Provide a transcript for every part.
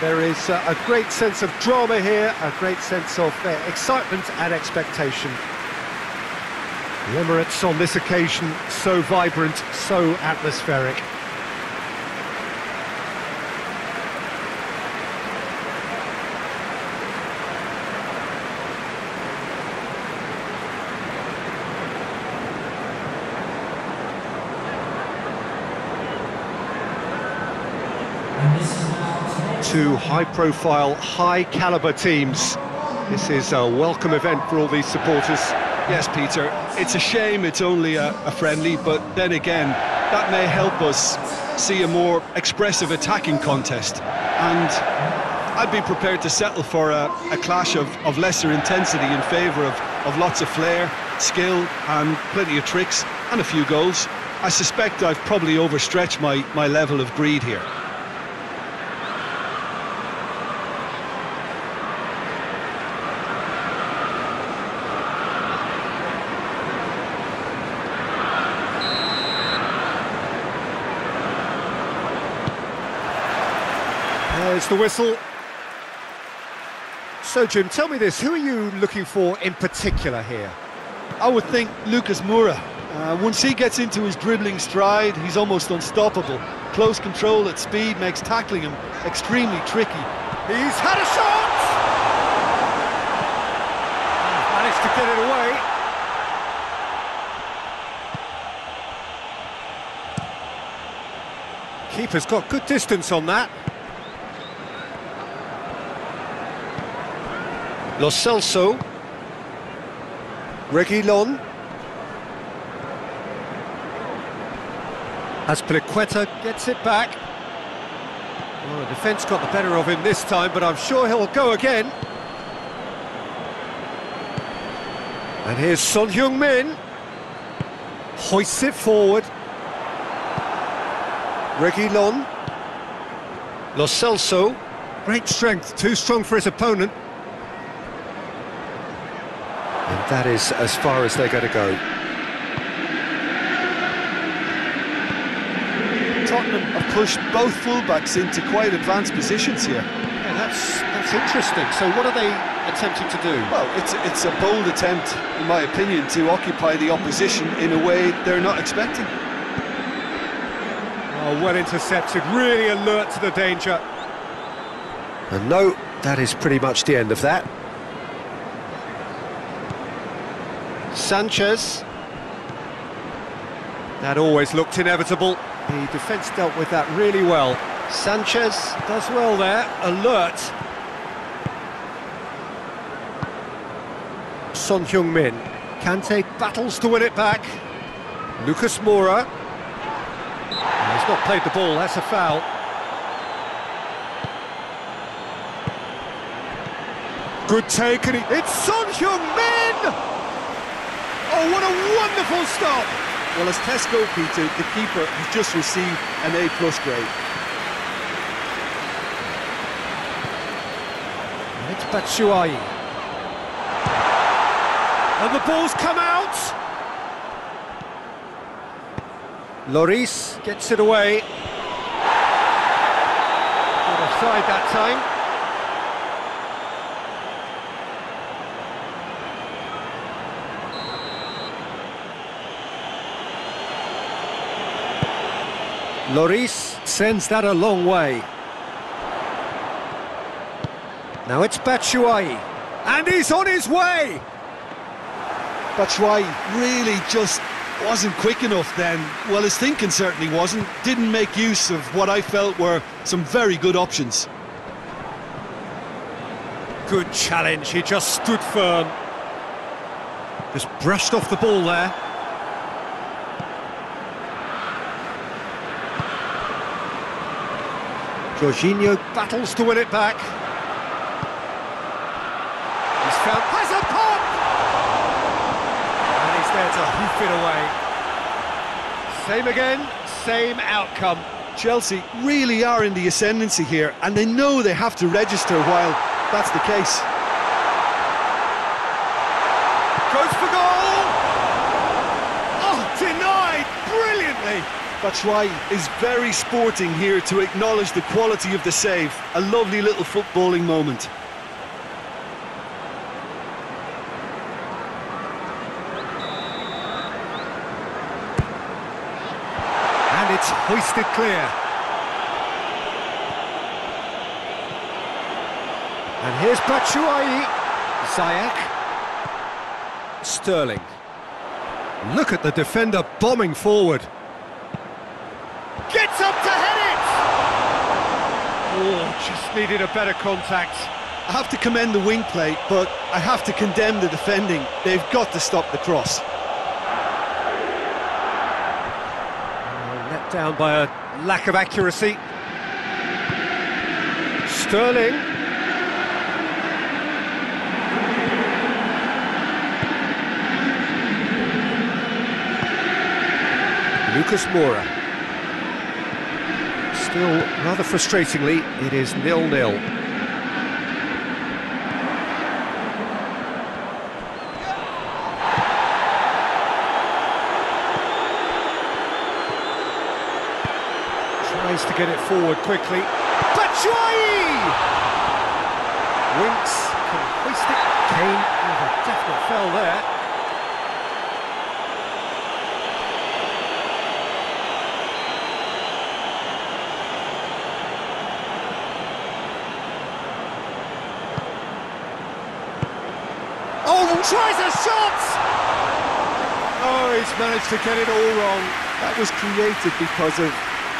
There is uh, a great sense of drama here, a great sense of uh, excitement and expectation. The Emirates on this occasion, so vibrant, so atmospheric. Two high-profile, high-caliber teams. This is a welcome event for all these supporters. Yes, Peter, it's a shame it's only a, a, friendly, but then again, that may help us see a more expressive attacking contest. And I'd be prepared to settle for a, a clash of, of lesser intensity in favour of, of lots of flair, skill, and plenty of tricks, and a few goals. I suspect I've probably overstretched my, my level of greed here. There's the whistle. So, Jim, tell me this, who are you looking for in particular here? I would think Lucas Moura. Uh, once he gets into his dribbling stride, he's almost unstoppable. Close control at speed makes tackling him extremely tricky. He's had a shot! Managed to get it away. Keeper's got good distance on that. Lo Celso. Reguilon. Azpilicueta gets it back. Well, the defence got the better of him this time, but I'm sure he'll go again. And here's Son Heung-min. Hoists it forward. Reguilon. Lo Celso. Great strength, too strong for his opponent. And that is as far as they're going to go. Tottenham have pushed both fullbacks into quite advanced positions here. Yeah, that's that's interesting. So what are they attempting to do? Well, it's it's a bold attempt, in my opinion, to occupy the opposition in a way they're not expecting. Oh, well intercepted, really alert to the danger. And no, that is pretty much the end of that. Sanchez. That always looked inevitable. The defence dealt with that really well. Sanchez does well there, alert. Son Heung-min. Kante battles to win it back. Lucas Moura. He's not played the ball, that's a foul. Good take, and he, it's Son Heung-min! Oh, what a wonderful stop! Well, as Tesco, Peter, the keeper has just received an A-plus grade. It's Batshuayi. And the ball's come out! Lloris gets it away. Got offside that time. Lloris sends that a long way. Now it's Batshuayi, and he's on his way! Batshuayi really just wasn't quick enough then. Well, his thinking certainly wasn't. Didn't make use of what I felt were some very good options. Good challenge, he just stood firm. Just brushed off the ball there. Jorginho battles to win it back. He's found... Has a pop! And he's there to hoof it away. Same again, same outcome. Chelsea really are in the ascendancy here, and they know they have to register while that's the case. Goes for goal! Oh, denied brilliantly! Batshuayi is very sporting here to acknowledge the quality of the save. A lovely little footballing moment. And it's hoisted clear. And here's Batshuayi. Ziyech. Sterling. Look at the defender bombing forward. Gets up to head it! Oh, just needed a better contact. I have to commend the wing play, but I have to condemn the defending. They've got to stop the cross. Oh, let down by a lack of accuracy. Sterling. Lucas Moura. Still, rather frustratingly, it is nil-nil. Tries to get it forward quickly. Batshuayi! Winks can hoist it. Kane with a definite fell there. Oh, tries a shot! Oh, he's managed to get it all wrong. That was created because of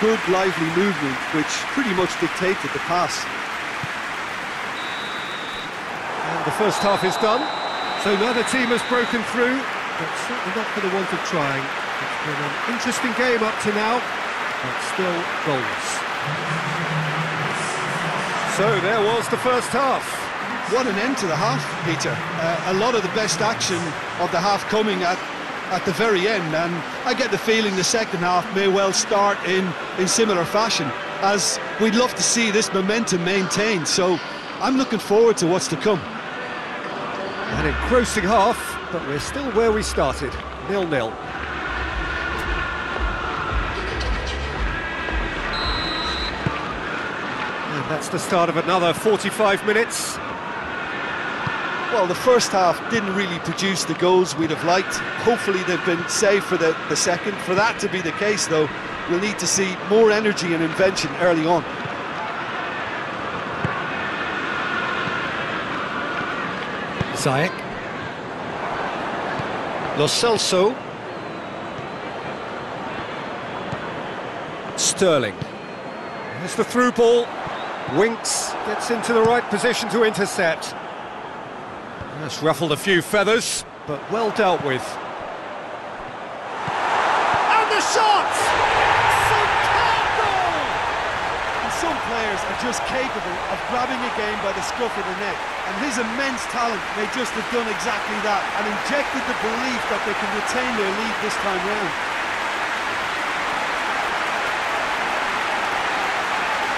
good, lively movement, which pretty much dictated the pass. And the first half is done, so neither team has broken through, but certainly not for the want of trying. It's been an interesting game up to now, but still goalless. So there was the first half. What an end to the half, Peter. Uh, a lot of the best action of the half coming at, at the very end, and I get the feeling the second half may well start in, in similar fashion, as we'd love to see this momentum maintained, so I'm looking forward to what's to come. An engrossing half, but we're still where we started, nil-nil. That's the start of another 45 minutes. Well, the first half didn't really produce the goals we'd have liked. Hopefully they've been saved for the, the second. For that to be the case, though, we'll need to see more energy and invention early on. Ziyech. Lo Celso. Sterling. There's the through ball. Winks gets into the right position to intercept. That's ruffled a few feathers, but well dealt with. And the shot! And some players are just capable of grabbing a game by the scruff of the neck, and his immense talent may just have done exactly that and injected the belief that they can retain their lead this time round.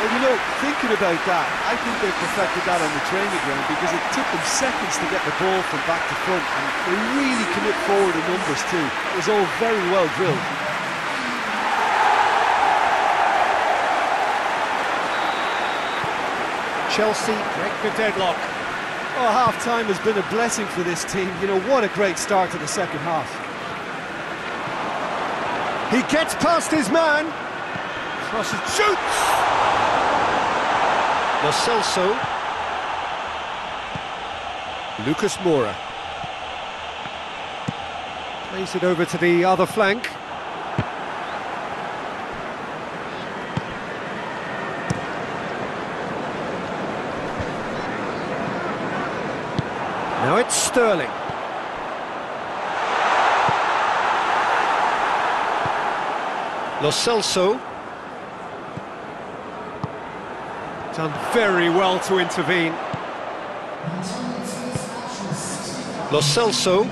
Well, you know, thinking about that, I think they perfected that on the training ground because it took them seconds to get the ball from back to front and they really commit forward in numbers too. It was all very well drilled. Chelsea break the deadlock. Oh, half-time has been a blessing for this team. You know, what a great start to the second half. He gets past his man. Crosses, shoots! Lo. Lucas Moura. Plays it over to the other flank. Now it's Sterling. Lo Celso. Done very well to intervene. Lo Celso.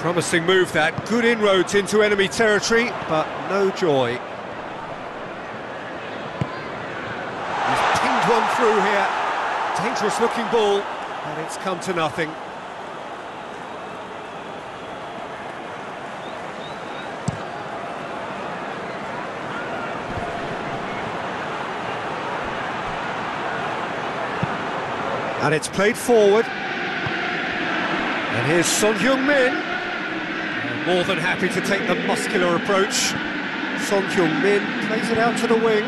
Promising move that. Good inroads into enemy territory, but no joy. He's pinged one through here. Dangerous looking ball, but it's come to nothing. And it's played forward. And here's Son Heung-min. More than happy to take the muscular approach. Son Heung-min plays it out to the wing.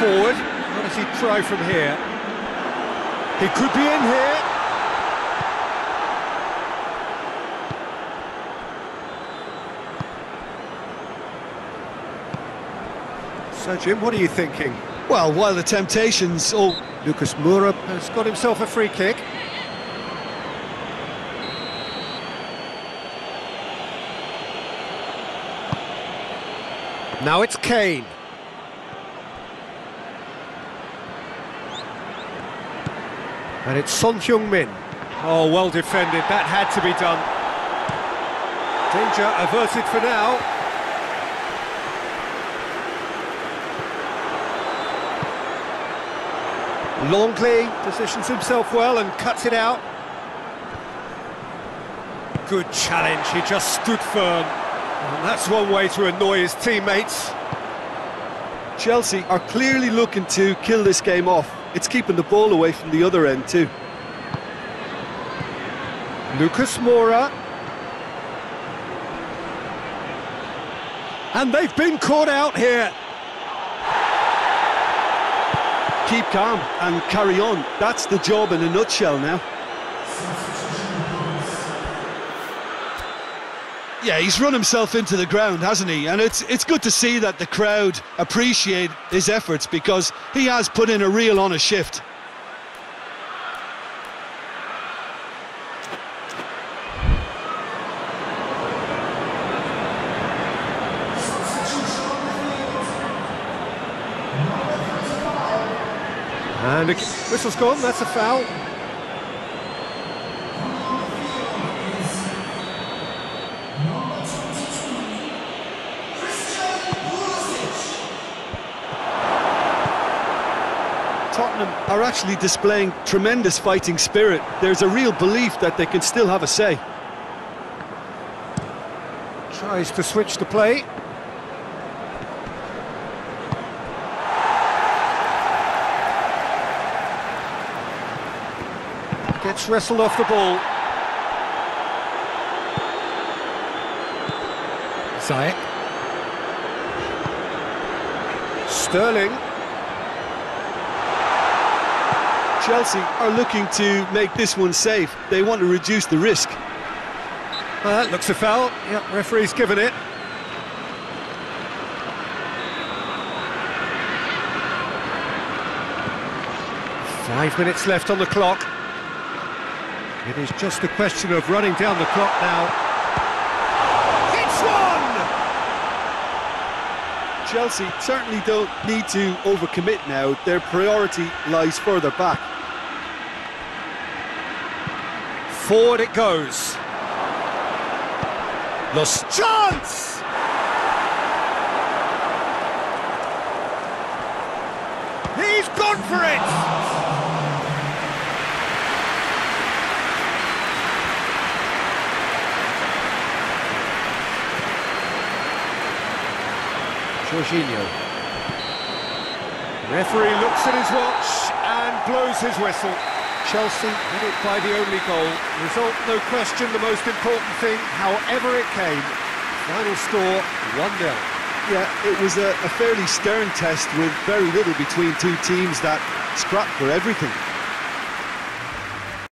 Forward. How does he try from here? He could be in here. So, Jim, what are you thinking? Well, while the temptations... Oh, Lucas Moura has got himself a free kick. Now it's Kane. And it's Son Heung-min. Oh, well defended. That had to be done. Danger averted for now. Lenglet positions himself well and cuts it out. Good challenge, he just stood firm. And that's one way to annoy his teammates. Chelsea are clearly looking to kill this game off. It's keeping the ball away from the other end too. Lucas Moura. And they've been caught out here. Keep calm and carry on. That's the job in a nutshell now. Yeah, he's run himself into the ground, hasn't he? And it's it's good to see that the crowd appreciate his efforts because he has put in a real honest shift. And the whistle's gone, that's a foul. Tottenham are actually displaying tremendous fighting spirit. There's a real belief that they can still have a say. Tries to switch the play. Wrestled off the ball. Ziyech. Sterling. Chelsea are looking to make this one safe. They want to reduce the risk. Well, that looks a foul. Yep, referee's given it. Five minutes left on the clock. It is just a question of running down the clock now. It's one! Chelsea certainly don't need to overcommit now. Their priority lies further back. Forward it goes. Lost chance! He's gone for it! Jorginho. Referee looks at his watch and blows his whistle. Chelsea win it by the only goal. Result, no question, the most important thing, however it came. Final score, 1-0. Yeah, it was a, a fairly stern test with very little between two teams that scrapped for everything.